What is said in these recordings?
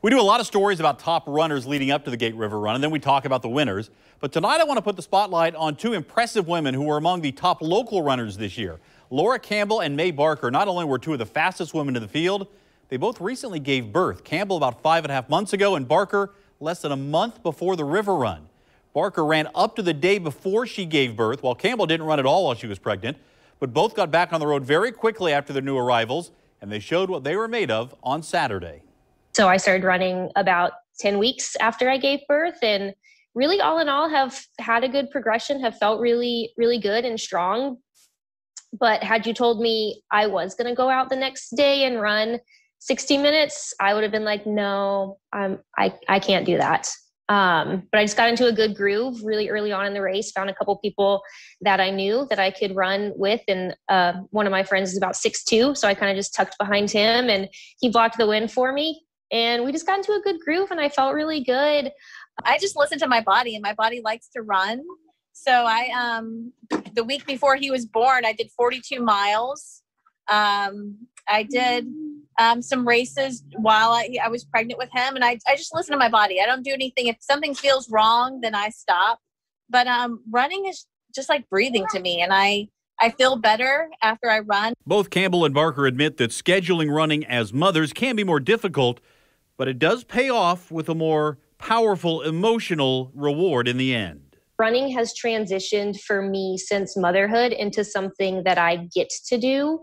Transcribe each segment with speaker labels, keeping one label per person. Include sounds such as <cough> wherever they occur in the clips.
Speaker 1: We do a lot of stories about top runners leading up to the Gate River Run, and then we talk about the winners. But tonight I want to put the spotlight on two impressive women who were among the top local runners this year. Laura Campbell and May Barker not only were two of the fastest women in the field, they both recently gave birth. Campbell about five and a half months ago, and Barker less than a month before the river run. Barker ran up to the day before she gave birth, while Campbell didn't run at all while she was pregnant. But both got back on the road very quickly after their new arrivals, and they showed what they were made of on Saturday.
Speaker 2: So I started running about 10 weeks after I gave birth and really all in all have had a good progression, have felt really, really good and strong. But had you told me I was going to go out the next day and run 60 minutes, I would have been like, no, I'm, I, I can't do that. Um, but I just got into a good groove really early on in the race. Found a couple people that I knew that I could run with, and uh, one of my friends is about six two, so I kind of just tucked behind him, and he blocked the wind for me and we just got into a good groove and I felt really good.
Speaker 3: I just listened to my body and my body likes to run. So I um the week before he was born, I did 42 miles. Um I did um, some races while I, I was pregnant with him and I, I just listen to my body. I don't do anything. If something feels wrong, then I stop. But um running is just like breathing to me and I I feel better after I run.
Speaker 1: Both Campbell and Barker admit that scheduling running as mothers can be more difficult but it does pay off with a more powerful emotional reward in the end.
Speaker 2: Running has transitioned for me since motherhood into something that I get to do,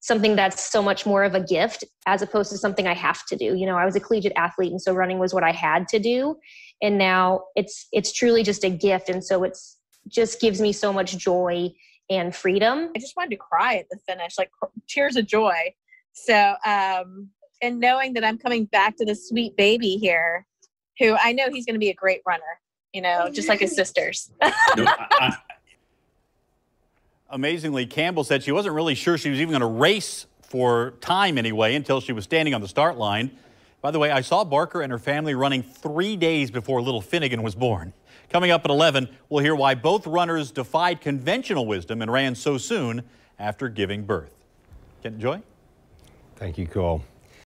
Speaker 2: something that's so much more of a gift as opposed to something I have to do. You know, I was a collegiate athlete and so running was what I had to do, and now it's it's truly just a gift and so it's just gives me so much joy and freedom.
Speaker 3: I just wanted to cry at the finish, like tears of joy. So, um and knowing that I'm coming back to the sweet baby here, who I know he's going to be a great runner, you know, just like his <laughs> sisters. <laughs> no, I, I,
Speaker 1: amazingly, Campbell said she wasn't really sure she was even going to race for time anyway until she was standing on the start line. By the way, I saw Barker and her family running three days before little Finnegan was born. Coming up at 11, we'll hear why both runners defied conventional wisdom and ran so soon after giving birth. Kent Joy?
Speaker 4: Thank you, Cole.